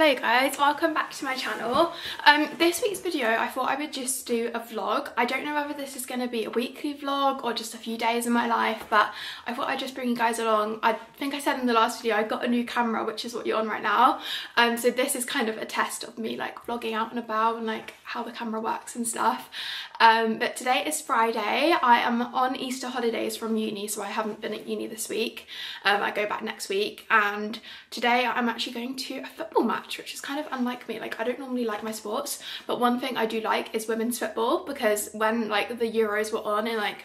Hello guys, welcome back to my channel. Um, this week's video I thought I would just do a vlog. I don't know whether this is going to be a weekly vlog or just a few days in my life but I thought I'd just bring you guys along. I think I said in the last video I got a new camera which is what you're on right now. Um, so this is kind of a test of me like vlogging out and about and like how the camera works and stuff. Um, but today is Friday. I am on Easter holidays from uni so I haven't been at uni this week. Um, I go back next week and today I'm actually going to a football match match, which is kind of unlike me. Like I don't normally like my sports, but one thing I do like is women's football because when like the Euros were on and like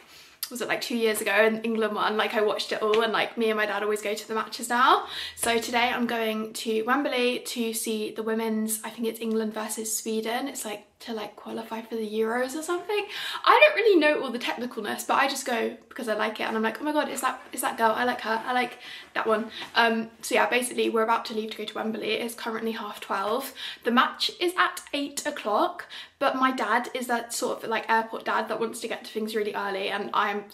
was it like two years ago and England won like I watched it all and like me and my dad always go to the matches now so today I'm going to Wembley to see the women's I think it's England versus Sweden it's like to like qualify for the Euros or something. I don't really know all the technicalness, but I just go because I like it and I'm like, oh my god, is that is that girl? I like her. I like that one. Um, so yeah, basically we're about to leave to go to Wembley. It is currently half 12. The match is at 8 o'clock, but my dad is that sort of like airport dad that wants to get to things really early and I'm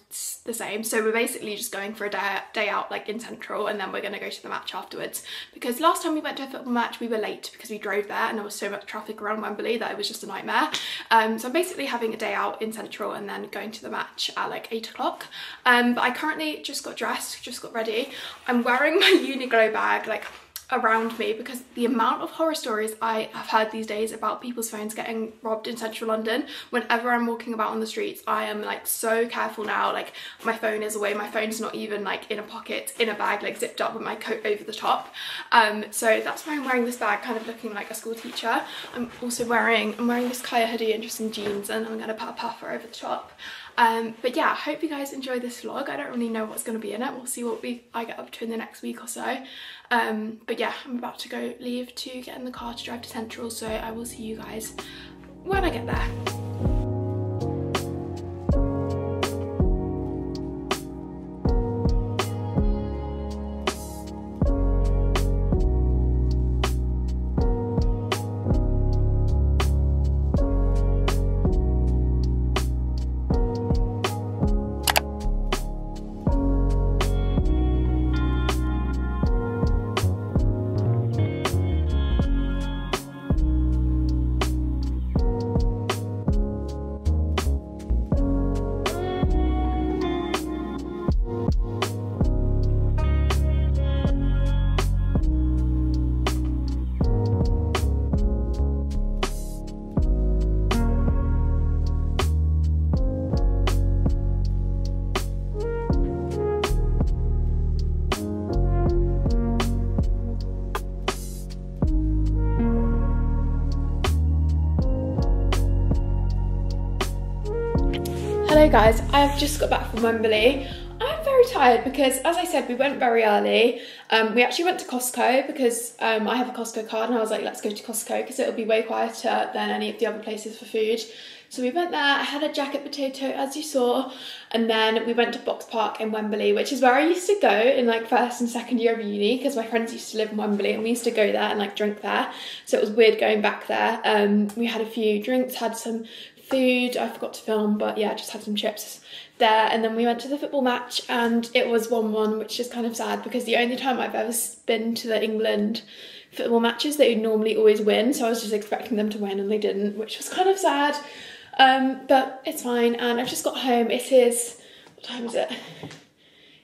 the same. So we're basically just going for a day, day out like in Central and then we're going to go to the match afterwards. Because last time we went to a football match, we were late because we drove there and there was so much traffic around Wembley that it was just a night nightmare. Um, so I'm basically having a day out in Central and then going to the match at like 8 o'clock. Um, but I currently just got dressed, just got ready. I'm wearing my Uniqlo bag, like around me because the amount of horror stories I have heard these days about people's phones getting robbed in central London whenever I'm walking about on the streets I am like so careful now like my phone is away my phone's not even like in a pocket in a bag like zipped up with my coat over the top um so that's why I'm wearing this bag kind of looking like a school teacher I'm also wearing I'm wearing this Kaya hoodie and just some jeans and I'm gonna put a puffer over the top um, but yeah, I hope you guys enjoy this vlog. I don't really know what's going to be in it. We'll see what we I get up to in the next week or so. Um, but yeah, I'm about to go leave to get in the car to drive to Central. So I will see you guys when I get there. Guys, I've just got back from Wembley. I'm very tired because as I said, we went very early. Um, we actually went to Costco because um, I have a Costco card and I was like, let's go to Costco because it'll be way quieter than any of the other places for food. So we went there, I had a jacket potato as you saw, and then we went to Boxpark in Wembley, which is where I used to go in like first and second year of uni because my friends used to live in Wembley and we used to go there and like drink there. So it was weird going back there. Um, we had a few drinks, had some food. I forgot to film, but yeah, just had some chips there. And then we went to the football match and it was 1-1, which is kind of sad because the only time I've ever been to the England football matches, they normally always win. So I was just expecting them to win and they didn't, which was kind of sad. Um, but it's fine. And I've just got home. It is, what time is it?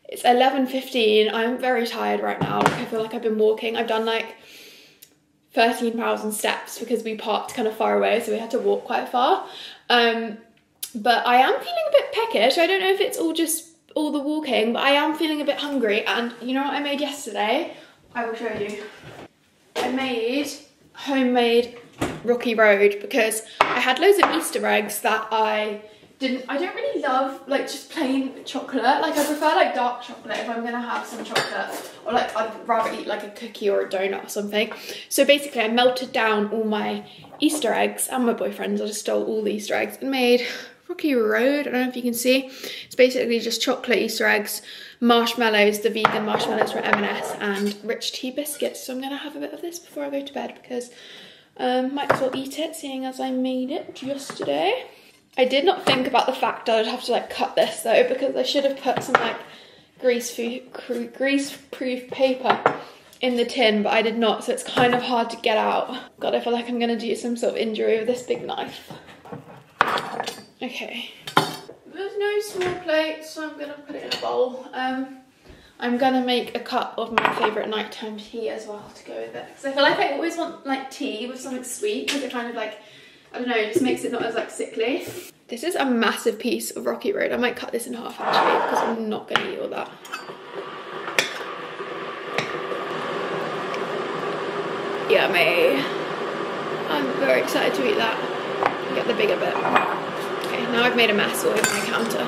It's 11.15. I'm very tired right now. I feel like I've been walking. I've done like 13,000 steps because we parked kind of far away, so we had to walk quite far. Um, but I am feeling a bit peckish. I don't know if it's all just all the walking, but I am feeling a bit hungry. And you know what I made yesterday? I will show you. I made homemade Rocky Road because I had loads of Easter eggs that I didn't I don't really love like just plain chocolate. Like I prefer like dark chocolate if I'm gonna have some chocolate or like I'd rather eat like a cookie or a donut or something. So basically I melted down all my Easter eggs and my boyfriend's. I just stole all the Easter eggs and made Rocky Road. I don't know if you can see. It's basically just chocolate Easter eggs marshmallows the vegan marshmallows from M&S and rich tea biscuits. So I'm gonna have a bit of this before I go to bed because um, might as well eat it seeing as I made it yesterday I did not think about the fact that I'd have to like cut this though because I should have put some like grease-proof grease -proof paper in the tin, but I did not, so it's kind of hard to get out. God, I feel like I'm gonna do some sort of injury with this big knife. Okay. There's no small plate, so I'm gonna put it in a bowl. Um, I'm gonna make a cup of my favourite nighttime tea as well to go with it. Because I feel like I always want like tea with something sweet because it kind of like, I don't know, it just makes it not as like sickly. This is a massive piece of Rocky Road. I might cut this in half actually because I'm not gonna eat all that. Yummy. I'm very excited to eat that. Get the bigger bit. Okay, now I've made a mess all over my counter.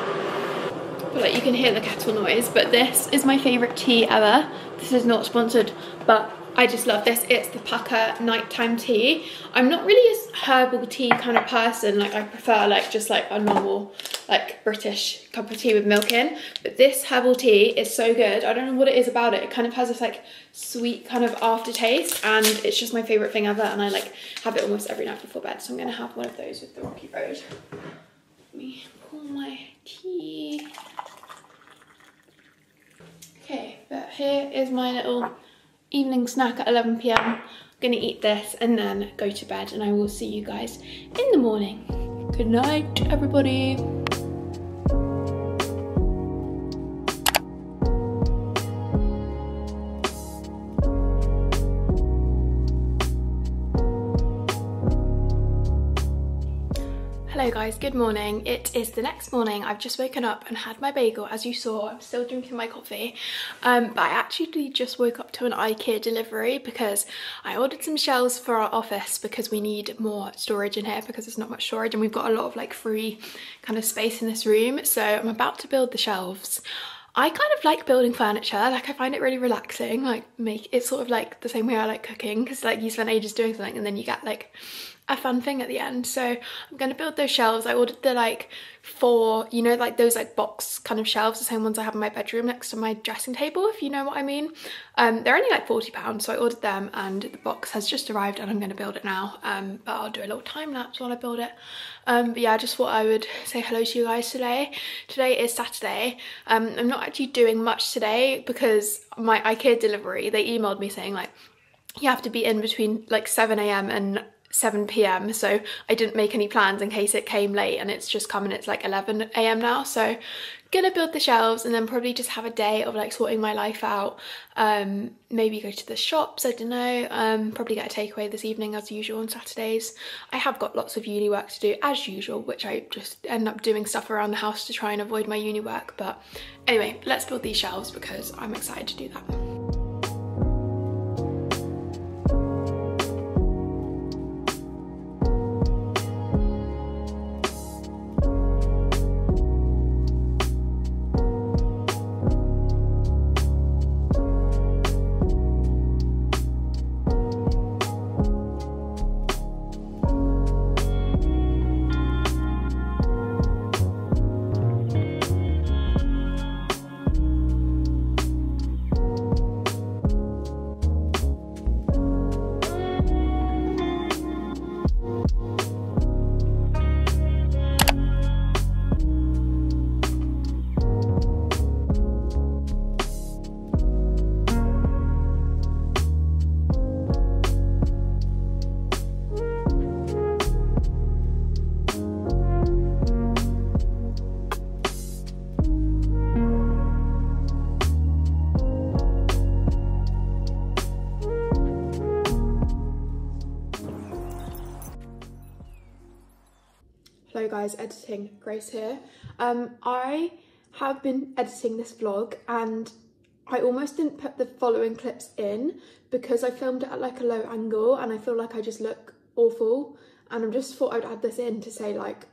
Like you can hear the kettle noise, but this is my favorite tea ever. This is not sponsored, but I just love this. It's the Pukka nighttime tea. I'm not really a herbal tea kind of person. Like I prefer like just like a normal like British cup of tea with milk in. But this herbal tea is so good. I don't know what it is about it. It kind of has this like sweet kind of aftertaste and it's just my favorite thing ever. And I like have it almost every night before bed. So I'm gonna have one of those with the Rocky Road. Let me pour my tea. Okay, but here is my little evening snack at 11 p.m. I'm gonna eat this and then go to bed and I will see you guys in the morning. Good night, everybody. Guys, good morning. It is the next morning. I've just woken up and had my bagel. As you saw, I'm still drinking my coffee. Um, but I actually just woke up to an IKEA delivery because I ordered some shelves for our office because we need more storage in here because there's not much storage and we've got a lot of like free kind of space in this room. So I'm about to build the shelves. I kind of like building furniture, like I find it really relaxing, like make it's sort of like the same way I like cooking because like you spend ages doing something and then you get like a fun thing at the end. So I'm going to build those shelves. I ordered the like four, you know, like those like box kind of shelves, the same ones I have in my bedroom next to my dressing table, if you know what I mean. Um, they're only like 40 pounds. So I ordered them and the box has just arrived and I'm going to build it now. Um, but I'll do a little time lapse while I build it. Um, but yeah, I just thought I would say hello to you guys today. Today is Saturday. Um, I'm not actually doing much today because my IKEA delivery, they emailed me saying like, you have to be in between like 7am and 7 p.m. So I didn't make any plans in case it came late and it's just coming, it's like 11 a.m. now. So gonna build the shelves and then probably just have a day of like sorting my life out. Um, maybe go to the shops, I don't know. Um, probably get a takeaway this evening as usual on Saturdays. I have got lots of uni work to do as usual, which I just end up doing stuff around the house to try and avoid my uni work. But anyway, let's build these shelves because I'm excited to do that. Guys, editing. Grace here. Um, I have been editing this vlog and I almost didn't put the following clips in because I filmed it at like a low angle and I feel like I just look awful. And I just thought I'd add this in to say like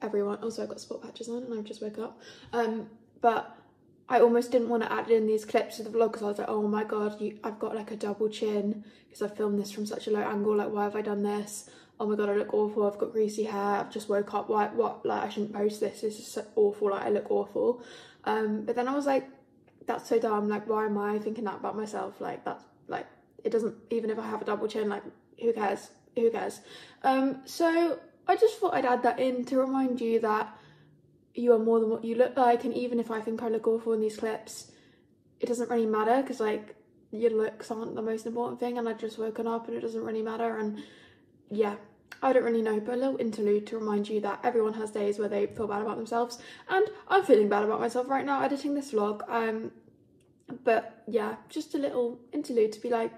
everyone also I've got spot patches on and I've just woke up. Um, but I almost didn't want to add in these clips to the vlog because I was like oh my god you, I've got like a double chin because I filmed this from such a low angle like why have I done this oh my god I look awful I've got greasy hair I've just woke up what what like I shouldn't post this this is so awful like I look awful. Um but then I was like that's so dumb like why am I thinking that about myself? Like that's like it doesn't even if I have a double chin like who cares who cares? Um so I just thought I'd add that in to remind you that you are more than what you look like and even if I think I look awful in these clips it doesn't really matter because like your looks aren't the most important thing and I've just woken up and it doesn't really matter and yeah I don't really know but a little interlude to remind you that everyone has days where they feel bad about themselves and I'm feeling bad about myself right now editing this vlog um but yeah just a little interlude to be like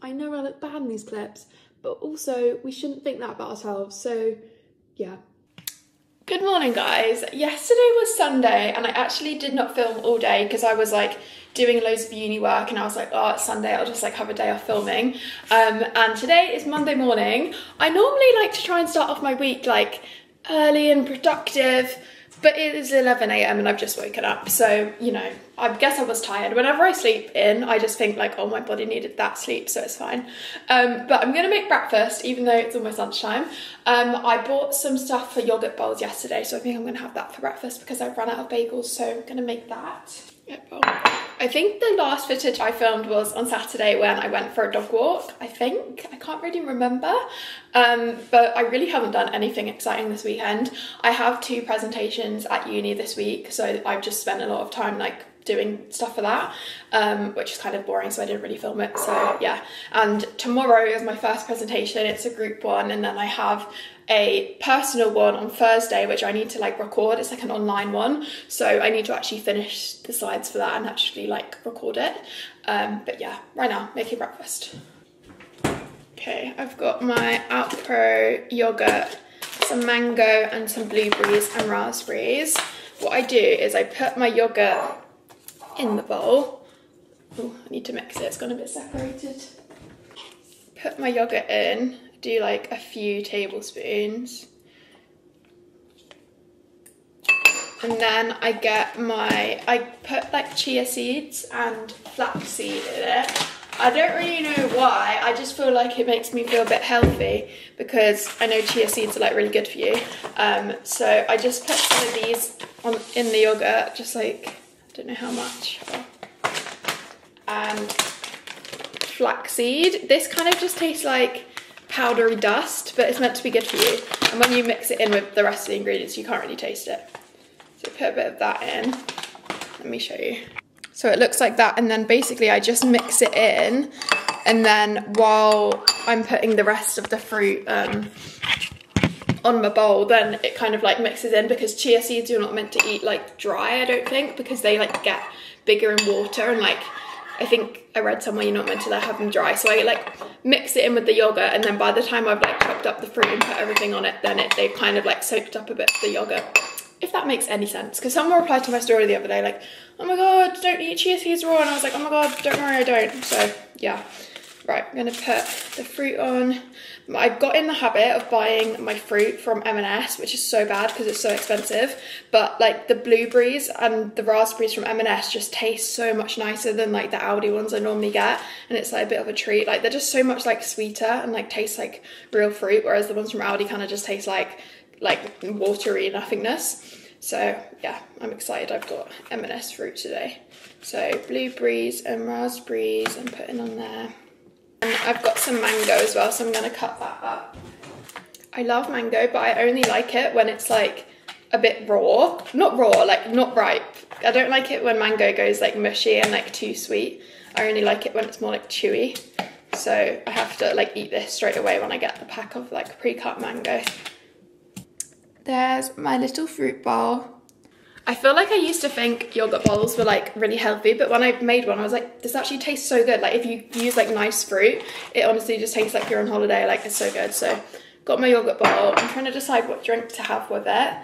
I know I look bad in these clips but also we shouldn't think that about ourselves so yeah Good morning guys. Yesterday was Sunday and I actually did not film all day because I was like doing loads of uni work and I was like, oh, it's Sunday, I'll just like have a day off filming. Um, and today is Monday morning. I normally like to try and start off my week like early and productive, but it is 11 a.m. and I've just woken up. So, you know, I guess I was tired. Whenever I sleep in, I just think like, oh, my body needed that sleep, so it's fine. Um, but I'm gonna make breakfast, even though it's almost lunchtime. Um, I bought some stuff for yogurt bowls yesterday, so I think I'm gonna have that for breakfast because I've run out of bagels, so I'm gonna make that. I think the last footage I filmed was on Saturday when I went for a dog walk, I think. I can't really remember. Um, but I really haven't done anything exciting this weekend. I have two presentations at uni this week, so I've just spent a lot of time like doing stuff for that, um, which is kind of boring, so I didn't really film it. So yeah, and tomorrow is my first presentation. It's a group one, and then I have a personal one on Thursday, which I need to like record. It's like an online one, so I need to actually finish the slides for that and actually like record it. Um, but yeah, right now making breakfast. Okay, I've got my Alpro yogurt, some mango and some blueberries and raspberries. What I do is I put my yogurt in the bowl. Oh, I need to mix it, it's gone a bit separated. Put my yogurt in, do like a few tablespoons. And then I get my, I put like chia seeds and flaxseed in it. I don't really know why, I just feel like it makes me feel a bit healthy because I know chia seeds are like really good for you. Um, so I just put some of these on in the yogurt, just like, don't know how much. And flaxseed. This kind of just tastes like powdery dust, but it's meant to be good for you. And when you mix it in with the rest of the ingredients, you can't really taste it. So put a bit of that in. Let me show you. So it looks like that, and then basically I just mix it in, and then while I'm putting the rest of the fruit um, on my bowl, then it kind of like mixes in because chia seeds you're not meant to eat like dry, I don't think, because they like get bigger in water and like I think I read somewhere you're not meant to like, have them dry. So I like mix it in with the yogurt and then by the time I've like chopped up the fruit and put everything on it, then it they've kind of like soaked up a bit of the yogurt. If that makes any sense. Because someone replied to my story the other day like, oh my god, don't eat chia seeds raw. And I was like, oh my god, don't worry, I don't. So yeah. Right, I'm gonna put the fruit on. I've got in the habit of buying my fruit from M&S, which is so bad because it's so expensive. But like the blueberries and the raspberries from M&S just taste so much nicer than like the Aldi ones I normally get. And it's like a bit of a treat. Like they're just so much like sweeter and like taste like real fruit. Whereas the ones from Aldi kind of just taste like, like watery nothingness. So yeah, I'm excited. I've got M&S fruit today. So blueberries and raspberries I'm putting on there. And I've got some mango as well, so I'm gonna cut that up. I love mango, but I only like it when it's like a bit raw. Not raw, like not ripe. I don't like it when mango goes like mushy and like too sweet. I only like it when it's more like chewy. So I have to like eat this straight away when I get the pack of like pre-cut mango. There's my little fruit bowl. I feel like I used to think yogurt bowls were like really healthy, but when I made one, I was like, this actually tastes so good. Like if you use like nice fruit, it honestly just tastes like you're on holiday. Like it's so good. So got my yogurt bowl. I'm trying to decide what drink to have with it.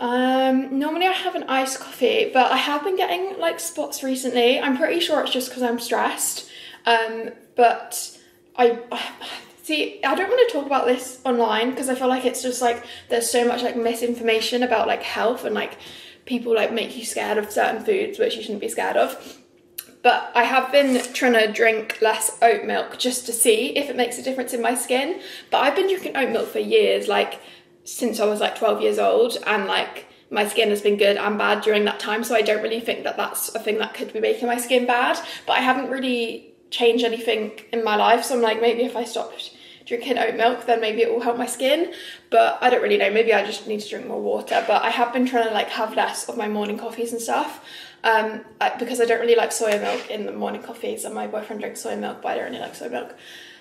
Um, normally I have an iced coffee, but I have been getting like spots recently. I'm pretty sure it's just because I'm stressed. Um, but I, I See, I don't want to talk about this online because I feel like it's just like there's so much like misinformation about like health and like people like make you scared of certain foods which you shouldn't be scared of. But I have been trying to drink less oat milk just to see if it makes a difference in my skin. But I've been drinking oat milk for years, like since I was like 12 years old, and like my skin has been good and bad during that time. So I don't really think that that's a thing that could be making my skin bad. But I haven't really changed anything in my life. So I'm like, maybe if I stopped drinking oat milk, then maybe it will help my skin. But I don't really know. Maybe I just need to drink more water. But I have been trying to like have less of my morning coffees and stuff. um, I, because I don't really like soy milk in the morning coffees and my boyfriend drinks soy milk but I don't really like soy milk.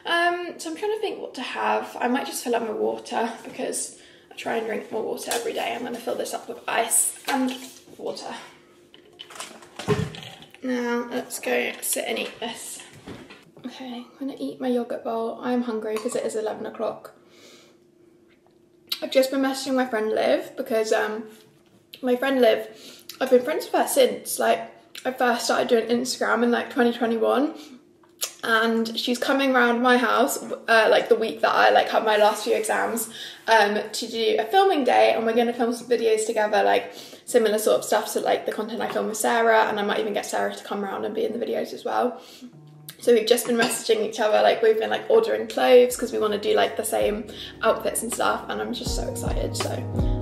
Um, so I'm trying to think what to have. I might just fill up my water because I try and drink more water every day. I'm going to fill this up with ice and water. Now let's go sit and eat this. Okay, I'm to eat my yogurt bowl. I'm hungry because it is 11 o'clock. I've just been messaging my friend Liv because um, my friend Liv, I've been friends with her since like I first started doing Instagram in like 2021 and she's coming around my house uh, like the week that I like have my last few exams um, to do a filming day and we're going to film some videos together like similar sort of stuff so like the content I film with Sarah and I might even get Sarah to come around and be in the videos as well so we've just been messaging each other like we've been like ordering clothes because we want to do like the same outfits and stuff and I'm just so excited so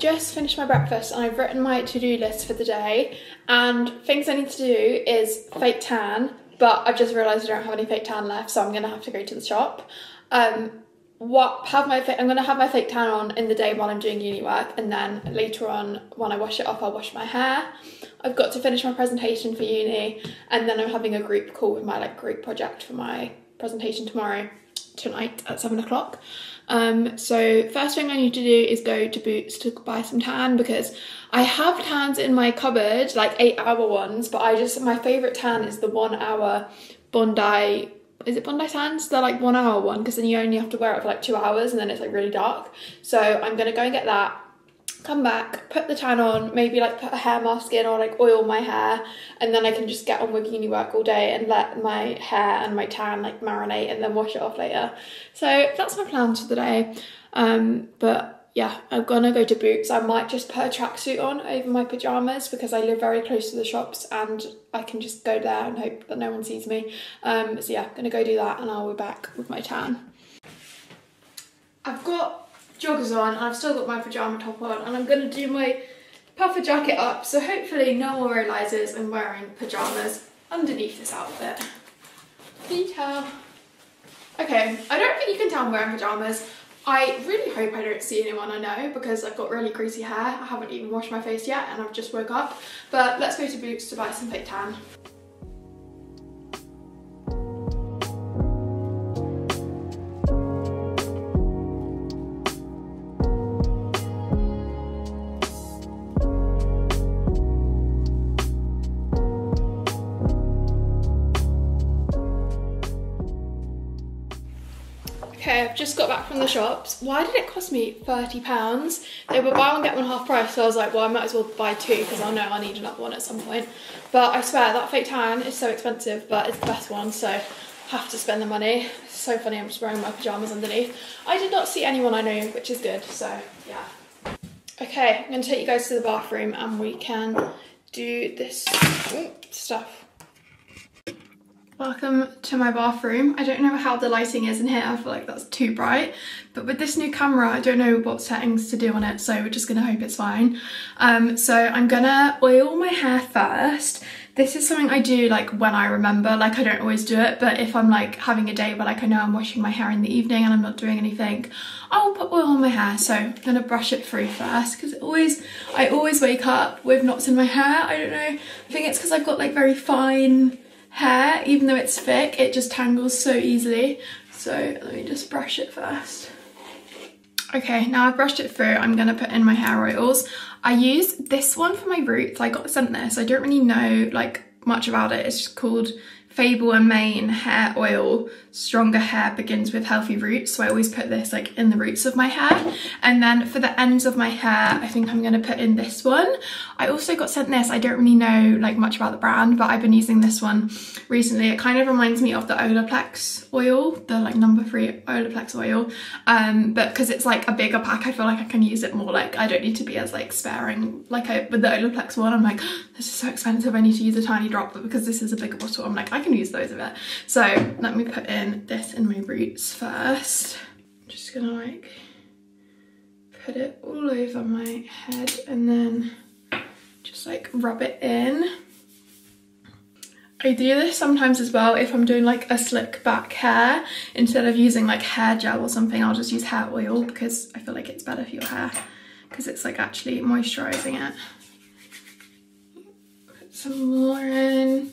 just finished my breakfast and I've written my to-do list for the day and things I need to do is fake tan but I've just realised I don't have any fake tan left so I'm going to have to go to the shop. Um, what have my I'm going to have my fake tan on in the day while I'm doing uni work and then later on when I wash it off I'll wash my hair. I've got to finish my presentation for uni and then I'm having a group call with my like group project for my presentation tomorrow tonight at seven o'clock. Um, so first thing I need to do is go to Boots to buy some tan because I have tans in my cupboard, like eight hour ones, but I just, my favorite tan is the one hour Bondi, is it Bondi tans? They're like one hour one because then you only have to wear it for like two hours and then it's like really dark. So I'm gonna go and get that come back, put the tan on, maybe like put a hair mask in or like oil my hair, and then I can just get on with uni work all day and let my hair and my tan like marinate and then wash it off later. So that's my plans for the day. Um, but yeah, I'm gonna go to Boots. I might just put a tracksuit on over my pajamas because I live very close to the shops and I can just go there and hope that no one sees me. Um, so yeah, I'm gonna go do that and I'll be back with my tan. I've got joggers on I've still got my pyjama top on and I'm going to do my puffer jacket up so hopefully no one realises I'm wearing pyjamas underneath this outfit. Tell? Okay, I don't think you can tell I'm wearing pyjamas. I really hope I don't see anyone I know because I've got really greasy hair. I haven't even washed my face yet and I've just woke up. But let's go to Boots to buy some fake tan. I've just got back from the shops. Why did it cost me £30? They were buy one get one half price, so I was like, well, I might as well buy two because I know I need another one at some point. But I swear, that fake tan is so expensive, but it's the best one, so have to spend the money. It's so funny, I'm just wearing my pyjamas underneath. I did not see anyone I know, which is good, so yeah. Okay, I'm gonna take you guys to the bathroom and we can do this stuff. Welcome to my bathroom. I don't know how the lighting is in here, I feel like that's too bright. But with this new camera, I don't know what settings to do on it, so we're just gonna hope it's fine. Um, so I'm gonna oil my hair first. This is something I do like when I remember, like I don't always do it, but if I'm like having a day where like I know I'm washing my hair in the evening and I'm not doing anything, I'll put oil on my hair. So I'm gonna brush it through first because always, I always wake up with knots in my hair. I don't know, I think it's because I've got like very fine, hair, even though it's thick, it just tangles so easily. So let me just brush it first. Okay, now I've brushed it through, I'm gonna put in my hair oils. I use this one for my roots. I got sent this. I don't really know like much about it. It's just called Fable and Mane hair oil stronger hair begins with healthy roots. So I always put this like in the roots of my hair. And then for the ends of my hair I think I'm going to put in this one. I also got sent this I don't really know like much about the brand but I've been using this one recently. It kind of reminds me of the Olaplex oil the like number three Olaplex oil. Um but because it's like a bigger pack I feel like I can use it more. Like I don't need to be as like sparing. Like I, with the Olaplex one I'm like this is so expensive I need to use a tiny drop but because this is a bigger bottle I'm like I can use those a bit. So let me put in this in my roots first. I'm just gonna like put it all over my head and then just like rub it in. I do this sometimes as well if I'm doing like a slick back hair. Instead of using like hair gel or something, I'll just use hair oil because I feel like it's better for your hair because it's like actually moisturising it. Put some more in.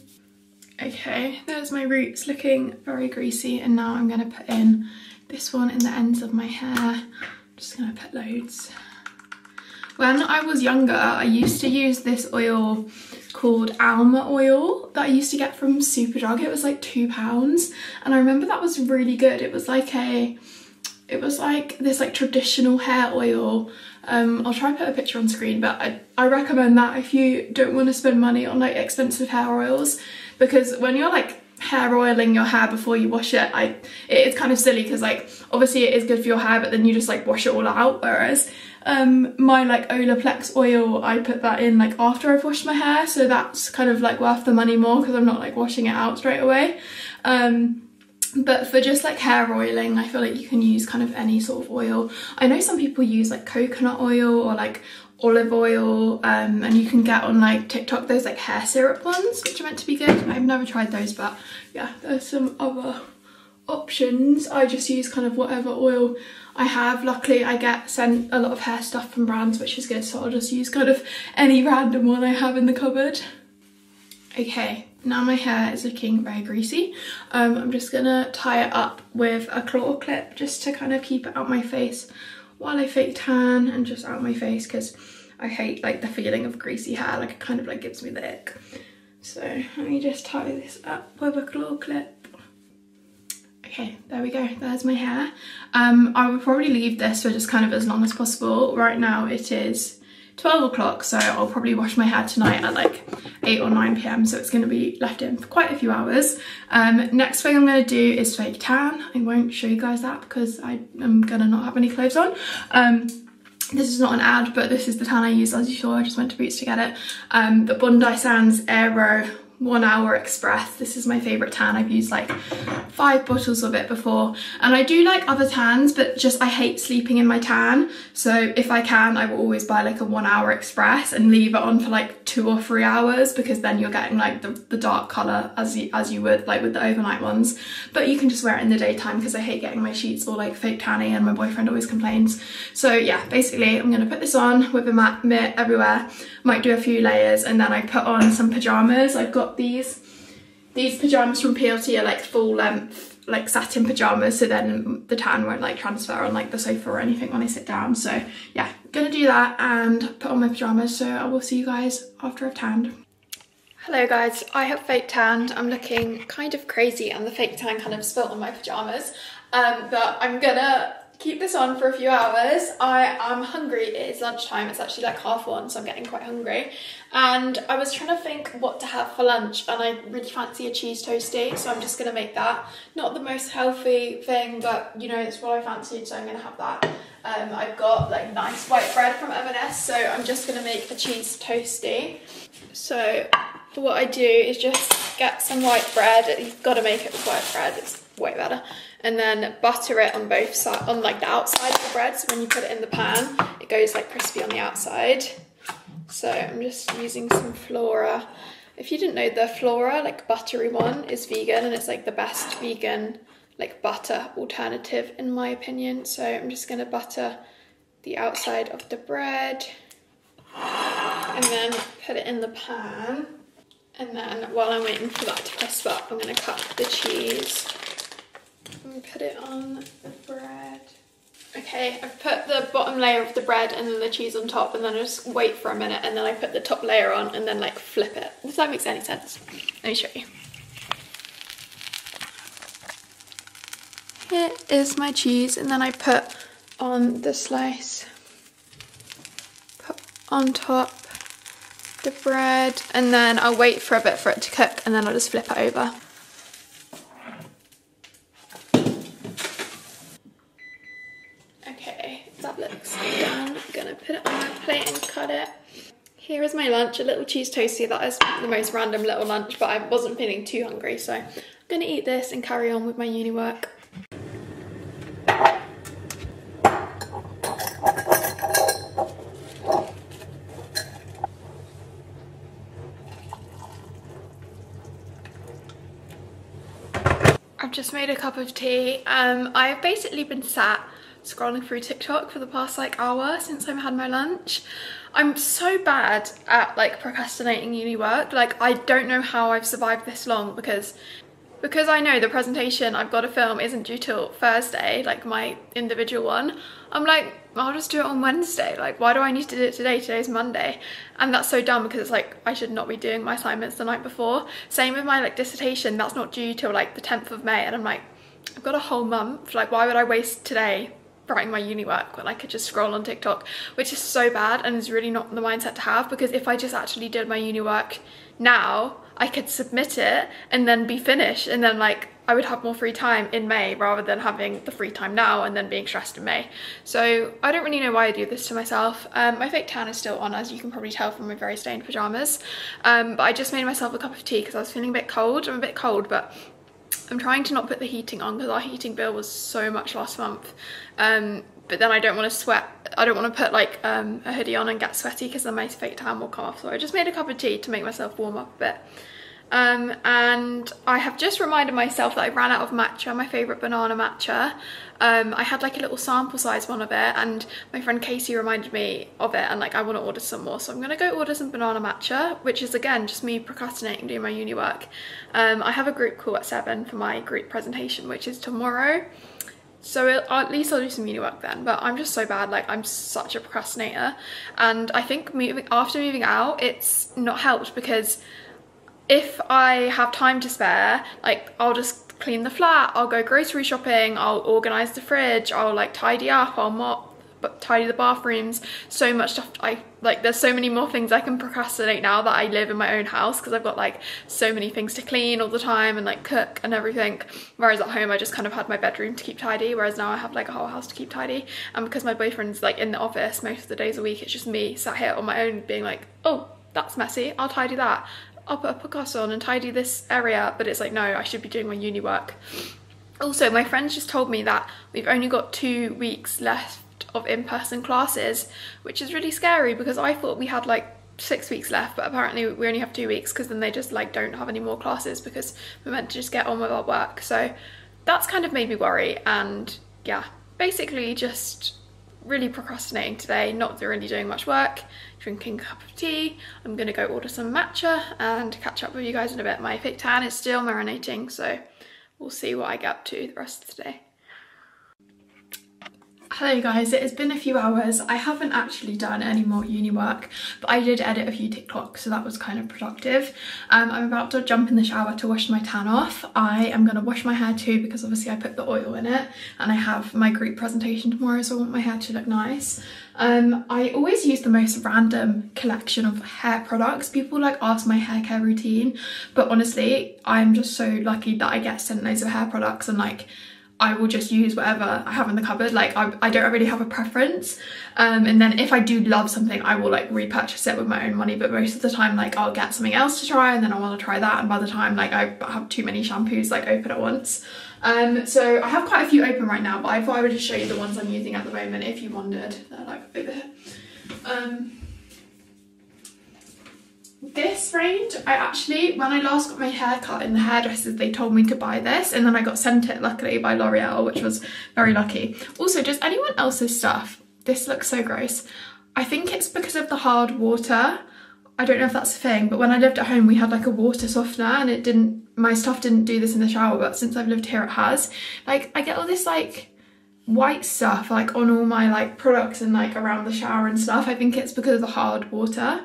Okay, there's my roots looking very greasy and now I'm to put in this one in the ends of my hair. I'm just to put loads. When I was younger, I used to use this oil called Amla oil that I used to get from Superdrug. It was like two pounds. And I remember that was really good. It was like a, it was like this like traditional hair oil. Um, I'll try and put a picture on screen, but I, I recommend that if you don't want to spend money on like expensive hair oils, because when you're like hair oiling your hair before you wash it I it's kind of silly because like obviously it is good for your hair but then you just like wash it all out whereas um, my like Olaplex oil, I put that in like after I've washed my hair. So that's kind of like worth the money more because I'm not like washing it out straight away. Um, but for just like hair oiling, I feel like you can use kind of any sort of oil. I know some people use like coconut oil or like olive oil um, and you can get on like TikTok those like hair syrup ones which are meant to be good. I've never tried those but yeah there's some other options. I just use kind of whatever oil I have. Luckily, I get sent a lot of hair stuff from brands, which is good. So I'll just use kind of any random one I have in the cupboard. Okay, now my hair is looking very greasy. Um, I'm just gonna tie it up with a claw clip just to kind of keep it out my face while I fake tan and just out my face because I hate like the feeling of greasy hair. Like it kind of like gives me the ick. So let me just tie this up with a claw clip. Okay, there we go, there's my hair. Um, I would probably leave this for just kind of as long as possible. Right now it is 12 o'clock, so I'll probably wash my hair tonight at like 8 or 9 p.m. So it's gonna be left in for quite a few hours. Um, next thing I'm gonna do is fake tan. I won't show you guys that because I am gonna not have any clothes on. Um, this is not an ad, but this is the tan I use as you saw. I just went to Boots to get it. Um, the Bondi Sands Aero one hour express. This is my favorite tan. I've used like five bottles of it before. And i do like other tans but just i hate sleeping in my tan. So if i can i will always buy like a one hour express and leave it on for like two or three hours because then you're getting like the, the dark color as you as you would like with the overnight ones. But you can just wear it in the daytime because i hate getting my sheets all like fake tanny and my boyfriend always complains. So yeah basically i'm gonna put this on with a matte mitt everywhere. Might do a few layers and then i put on some pajamas. I've got got these. These pyjamas from PLT are like full length, like satin pyjamas, so then the tan won't like transfer on like the sofa or anything when I sit down. So yeah, gonna do that and put on my pyjamas. So I will see you guys after I've tanned. Hello guys, I have fake tanned. I'm looking kind of crazy and the fake tan kind of spilt on my pyjamas. Um, but I'm gonna keep this on for a few hours. I am hungry, it is lunchtime, it's actually like half one, so I'm getting quite hungry. And I was trying to think what to have for lunch and I really fancy a cheese toasty, so I'm just gonna make that. Not the most healthy thing, but you know, it's what I fancied, so I'm gonna have that. Um, I've got like nice white bread from M&S, so I'm just gonna make a cheese toasty. So what I do is just get some white bread, you've gotta make it with white bread, it's way better and then butter it on both sides, on like the outside of the bread. So when you put it in the pan, it goes like crispy on the outside. So I'm just using some Flora. If you didn't know, the Flora, like buttery one, is vegan and it's like the best vegan like butter alternative in my opinion. So I'm just gonna butter the outside of the bread and then put it in the pan. And then while I'm waiting for that to crisp up, I'm gonna cut the cheese put it on the bread. Okay, I've put the bottom layer of the bread and then the cheese on top and then I just wait for a minute and then I put the top layer on and then like flip it. If that makes any sense. Let me show you. Here is my cheese and then I put on the slice, put on top the bread and then I'll wait for a bit for it to cook and then I'll just flip it over. plate and cut it. Here is my lunch, a little cheese toastie. That is the most random little lunch, but I wasn't feeling too hungry, so I'm gonna eat this and carry on with my uni work. I've just made a cup of tea. Um, I've basically been sat scrolling through TikTok for the past like hour since I've had my lunch. I'm so bad at like procrastinating uni work. Like I don't know how I've survived this long because because I know the presentation I've got to film isn't due till Thursday, like my individual one, I'm like, I'll just do it on Wednesday. Like, why do I need to do it today? Today's Monday. And that's so dumb because it's like, I should not be doing my assignments the night before. Same with my like dissertation, that's not due till like the 10th of May. And I'm like, I've got a whole month. Like, why would I waste today writing my uni work when I could just scroll on TikTok, which is so bad and is really not the mindset to have because if I just actually did my uni work now, I could submit it and then be finished and then like I would have more free time in May rather than having the free time now and then being stressed in May. So I don't really know why I do this to myself. Um, my fake tan is still on as you can probably tell from my very stained pyjamas. Um, but I just made myself a cup of tea because I was feeling a bit cold. I'm a bit cold but I'm trying to not put the heating on because our heating bill was so much last month. Um, but then I don't want to sweat. I don't want to put like um, a hoodie on and get sweaty because then my fake tan will come off. So I just made a cup of tea to make myself warm up a bit. Um, and I have just reminded myself that I ran out of matcha, my favourite banana matcha. Um, I had like a little sample size one of it and my friend Casey reminded me of it and like I want to order some more. So I'm going to go order some banana matcha, which is again just me procrastinating doing my uni work. Um, I have a group call at 7 for my group presentation, which is tomorrow. So at least I'll do some uni work then, but I'm just so bad, like I'm such a procrastinator. And I think moving after moving out, it's not helped because if I have time to spare, like I'll just clean the flat, I'll go grocery shopping, I'll organise the fridge, I'll like tidy up, I'll mop, but tidy the bathrooms, so much stuff. I like there's so many more things I can procrastinate now that I live in my own house because I've got like so many things to clean all the time and like cook and everything. Whereas at home I just kind of had my bedroom to keep tidy, whereas now I have like a whole house to keep tidy. And because my boyfriend's like in the office most of the days a week, it's just me sat here on my own being like, oh, that's messy, I'll tidy that. I'll put a podcast on and tidy this area, but it's like, no, I should be doing my uni work. Also, my friends just told me that we've only got two weeks left of in-person classes, which is really scary because I thought we had like six weeks left, but apparently we only have two weeks because then they just like don't have any more classes because we're meant to just get on with our work. So that's kind of made me worry and yeah, basically just really procrastinating today, not really doing much work, drinking a cup of tea. I'm gonna go order some matcha and catch up with you guys in a bit. My fake tan is still marinating, so we'll see what I get up to the rest of the day. Hello guys, it has been a few hours. I haven't actually done any more uni work, but I did edit a few TikToks, so that was kind of productive. Um, I'm about to jump in the shower to wash my tan off. I am going to wash my hair too because obviously I put the oil in it and I have my group presentation tomorrow, so I want my hair to look nice. Um, I always use the most random collection of hair products. People like ask my hair care routine, but honestly, I'm just so lucky that I get sent loads of hair products and like I will just use whatever I have in the cupboard. Like I, I don't really have a preference. Um, and then if I do love something, I will like repurchase it with my own money. But most of the time, like I'll get something else to try and then I want to try that. And by the time like I have too many shampoos like open at once. Um, so I have quite a few open right now, but I thought I would just show you the ones I'm using at the moment if you wondered. They're like over here. Um, this range I actually when I last got my hair cut in the hairdressers they told me to buy this and then I got sent it luckily by L'Oreal which was very lucky. Also does anyone else's stuff this looks so gross. I think it's because of the hard water. I don't know if that's a thing but when I lived at home we had like a water softener and it didn't my stuff didn't do this in the shower but since I've lived here it has. Like I get all this like white stuff like on all my like products and like around the shower and stuff. I think it's because of the hard water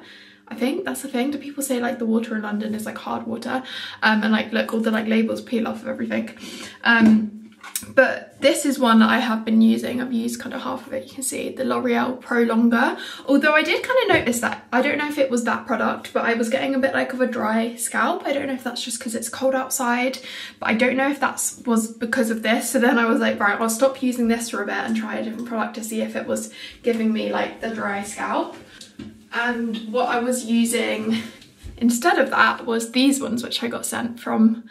I think that's the thing. Do people say like the water in London is like hard water? Um, and like look, all the like labels peel off of everything. Um, but this is one that I have been using. I've used kind of half of it. You can see the L'Oreal Pro Longer. Although I did kind of notice that. I don't know if it was that product, but I was getting a bit like of a dry scalp. I don't know if that's just because it's cold outside, but I don't know if that was because of this. So then I was like, right, I'll stop using this for a bit and try a different product to see if it was giving me like the dry scalp and what I was using instead of that was these ones which I got sent from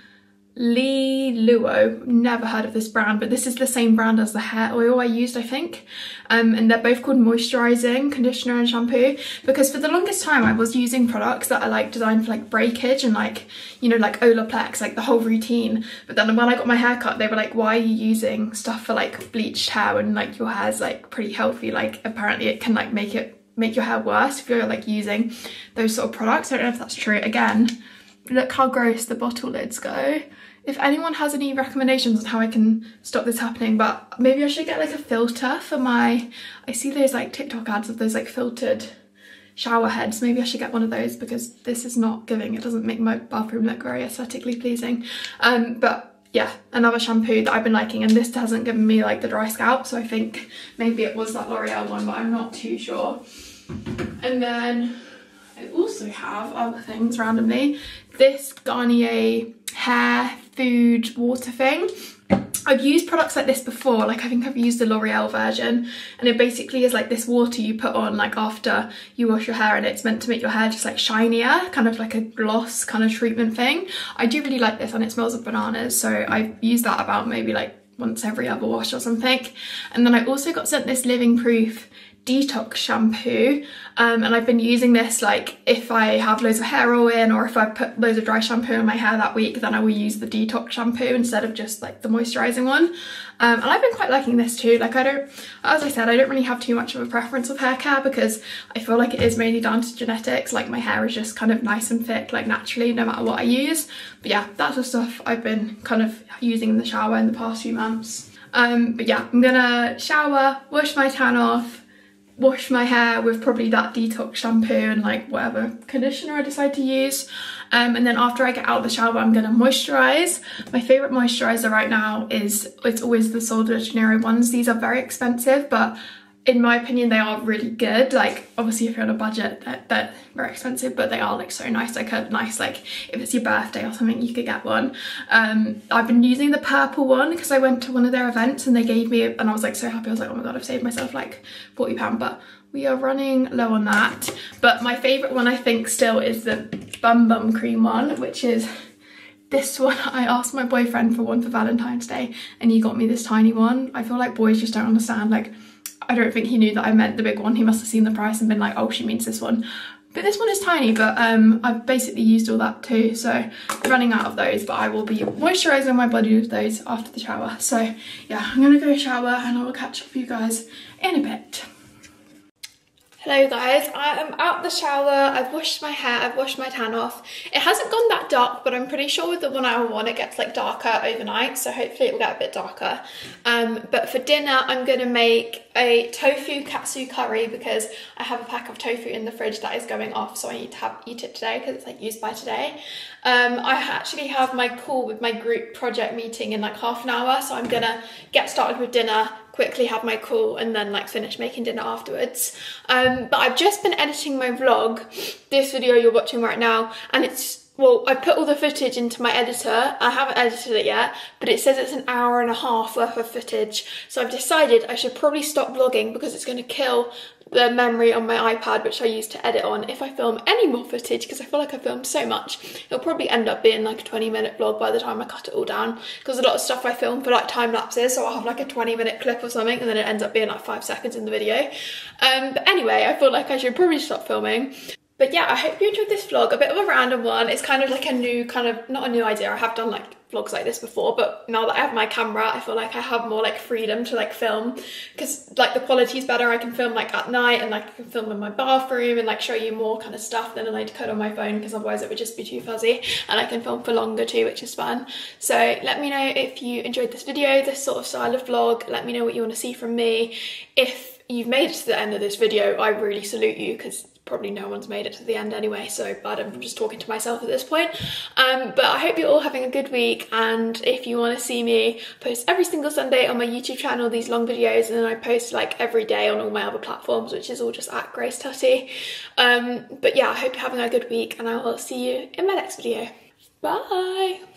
Lee Luo. Never heard of this brand, but this is the same brand as the hair oil I used, I think. Um, and they're both called moisturizing conditioner and shampoo because for the longest time I was using products that are like designed for like breakage and like, you know, like Olaplex, like the whole routine. But then when I got my hair cut, they were like, why are you using stuff for like bleached hair when like your hair's like pretty healthy? Like apparently it can like make it make your hair worse if you're like using those sort of products. I don't know if that's true. Again, look how gross the bottle lids go if anyone has any recommendations on how I can stop this happening but maybe I should get like a filter for my I see those like TikTok ads of those like filtered shower heads maybe I should get one of those because this is not giving it doesn't make my bathroom look very aesthetically pleasing um but yeah another shampoo that I've been liking and this hasn't given me like the dry scalp so I think maybe it was that L'Oreal one but I'm not too sure and then I also have other things randomly this Garnier hair food water thing. I've used products like this before, like I think I've used the L'Oreal version and it basically is like this water you put on like after you wash your hair and it's meant to make your hair just like shinier, kind of like a gloss kind of treatment thing. I do really like this and it smells of bananas so I've used that about maybe like once every other wash or something. And then I also got sent this Living Proof detox shampoo um, and I've been using this like if I have loads of hair oil in or if I put loads of dry shampoo in my hair that week then I will use the detox shampoo instead of just like the moisturizing one. Um, and I've been quite liking this too. Like I don't as I said I don't really have too much of a preference of hair care because I feel like it is mainly down to genetics. Like my hair is just kind of nice and thick like naturally no matter what I use. But yeah that's the stuff I've been kind of using in the shower in the past few months. Um, but yeah I'm gonna shower wash my tan off wash my hair with probably that detox shampoo and like whatever conditioner I decide to use. Um, and then after I get out of the shower, I'm gonna moisturize. My favorite moisturizer right now is, it's always the Sol de Janeiro ones. These are very expensive, but in my opinion they are really good. Like obviously if you're on a budget they're, they're, very expensive but they are like so nice. Like a nice like if it's your birthday or something you could get one. Um i've been using the purple one because i went to one of their events and they gave me and i was like so happy. I was like oh my god i've saved myself like 40 pound but we are running low on that. But my favorite one i think still is the bum bum cream one which is this one. I asked my boyfriend for one for Valentine's Day and he got me this tiny one. I feel like boys just don't understand like I don't think he knew that I meant the big one. He must have seen the price and been like, oh, she means this one. But this one is tiny, but um, I've basically used all that too. So running out of those, but I will be moisturising my body with those after the shower. So yeah, I'm gonna go shower and I will catch up with you guys in a bit. Hello guys, I am out the shower, I've washed my hair, I've washed my tan off. It hasn't gone that dark, but I'm pretty sure with the one hour one it gets like darker overnight, so hopefully it will get a bit darker. Um, but for dinner, I'm gonna make a tofu katsu curry because I have a pack of tofu in the fridge that is going off, so I need to have eat it today because it's like used by today. Um, I actually have my call with my group project meeting in like half an hour, so I'm gonna get started with dinner, quickly have my call and then like finish making dinner afterwards. Um, but I've just been editing my vlog, this video you're watching right now, and it's well, I put all the footage into my editor. I haven't edited it yet, but it says it's an hour and a half worth of footage. So I've decided I should probably stop vlogging because it's going to kill the memory on my iPad, which I use to edit on, if I film any more footage, because I feel like I filmed so much, it'll probably end up being like a 20 minute vlog by the time I cut it all down, because a lot of stuff I film for like time lapses, so I'll have like a 20 minute clip or something, and then it ends up being like five seconds in the video. Um, but anyway, I feel like I should probably stop filming. But yeah, I hope you enjoyed this vlog, a bit of a random one. It's kind of like a new kind of, not a new idea, I have done like vlogs like this before but now that I have my camera I feel like I have more like freedom to like film. Because like the quality is better. I can film like at night and like I can film in my bathroom and like show you more kind of stuff than I could on my phone because otherwise it would just be too fuzzy and I can film for longer too which is fun. So let me know if you enjoyed this video this sort of style of vlog. Let me know what you want to see from me. If you've made it to the end of this video I really salute you because probably no one's made it to the end anyway, so but I'm just talking to myself at this point. Um, but I hope you're all having a good week, and if you want to see me post every single Sunday on my YouTube channel, these long videos, and then I post like every day on all my other platforms, which is all just at Grace Tutty. Um, but yeah, I hope you're having a good week, and I will see you in my next video. Bye!